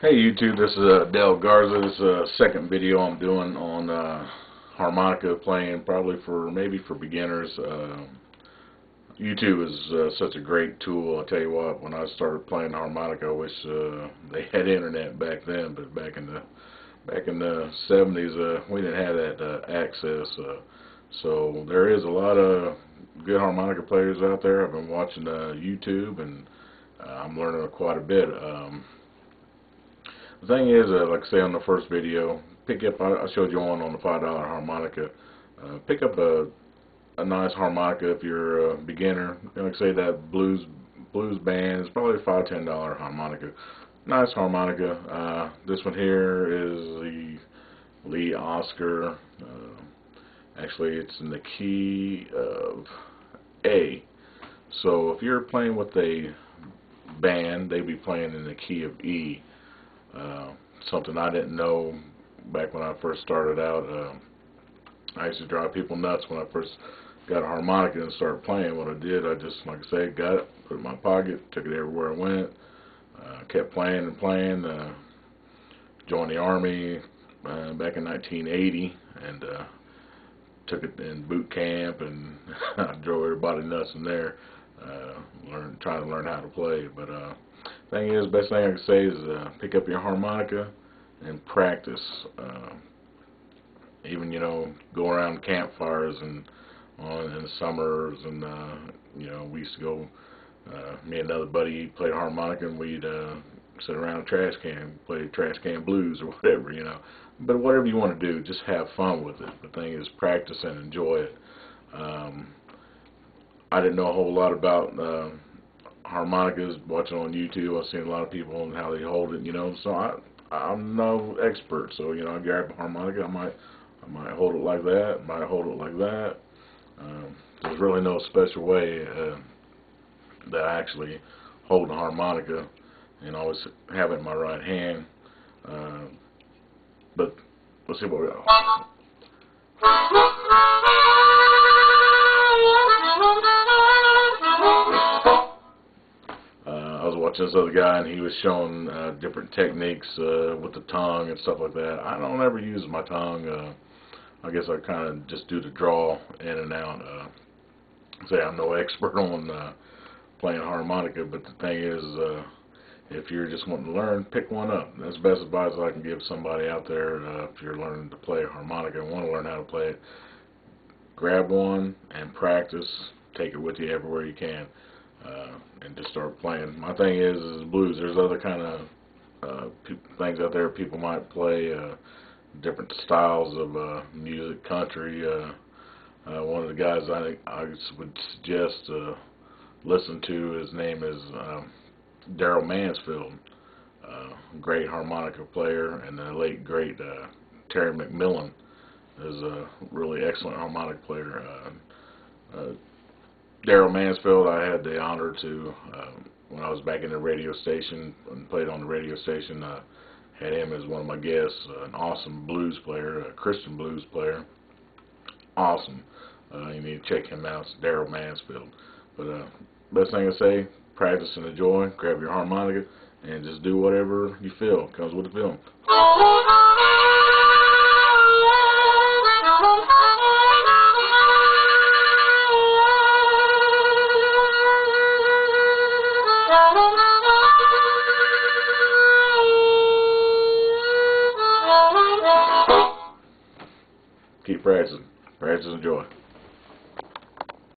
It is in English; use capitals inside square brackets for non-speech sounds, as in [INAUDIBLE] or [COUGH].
Hey YouTube, this is uh, Dale Garza. This is a second video I'm doing on uh, harmonica playing, probably for maybe for beginners. Uh, YouTube is uh, such a great tool. I'll tell you what, when I started playing harmonica, I wish uh, they had internet back then. But back in the back in the 70s, uh, we didn't have that uh, access. Uh, so there is a lot of good harmonica players out there. I've been watching uh, YouTube and uh, I'm learning quite a bit. Um, the thing is, uh, like I say on the first video, pick up, I showed you one on the $5 harmonica. Uh, pick up a, a nice harmonica if you're a beginner. Like I say, that blues blues band is probably a $5, $10 harmonica. Nice harmonica. Uh, this one here is the Lee Oskar. Uh, actually, it's in the key of A. So if you're playing with a band, they'd be playing in the key of E. Uh, something I didn't know back when I first started out. Uh, I used to drive people nuts when I first got a harmonica and started playing. What I did, I just, like I said, got it, put it in my pocket, took it everywhere I went, uh, kept playing and playing. Uh, joined the Army uh, back in 1980 and uh, took it in boot camp and [LAUGHS] I drove everybody nuts in there, uh, learn, trying to learn how to play. But uh, thing is, best thing I can say is uh, pick up your harmonica and practice. Uh, even you know, go around campfires and on in the summers, and uh, you know, we used to go. Uh, me and another buddy played harmonica, and we'd uh, sit around a trash can, play trash can blues or [LAUGHS] whatever, you know. But whatever you want to do, just have fun with it. The thing is, practice and enjoy it. Um, I didn't know a whole lot about. Uh, harmonicas, watching on YouTube, I've seen a lot of people and how they hold it, you know. So I, I'm no expert. So you know, I grab a harmonica, I might, I might hold it like that, might hold it like that. Um, there's really no special way uh, that I actually hold the harmonica, and always have it in my right hand. Uh, but let's see what we got. Watching this other guy, and he was showing uh, different techniques uh, with the tongue and stuff like that. I don't ever use my tongue. Uh, I guess I kind of just do the draw in and out. Uh, say I'm no [LAUGHS] expert on uh, playing harmonica, but the thing is, uh, if you're just wanting to learn, pick one up. That's the best advice I can give somebody out there uh, if you're learning to play harmonica and want to learn how to play it. Grab one and practice. Take it with you everywhere you can uh, and just start playing. My thing is, is blues. There's other kind of uh, things out there people might play, uh, different styles of uh, music, country. Uh, uh, one of the guys I I would suggest uh, listen to. His name is uh, Darrell Mansfield, uh, great harmonica player, and the late great uh, Terry McMillan is a really excellent harmonica player. Uh, uh, Darrell Mansfield, I had the honor to, uh, when I was back in the radio station and played on the radio station, uh, had him as one of my guests, uh, an awesome blues player, a Christian blues player. Awesome. Uh, you need to check him out. It's Darrell Mansfield. But uh, best thing to say, practice and enjoy. Grab your harmonica and just do whatever you feel. Comes with the feeling. Keep practicing. Practice and enjoy.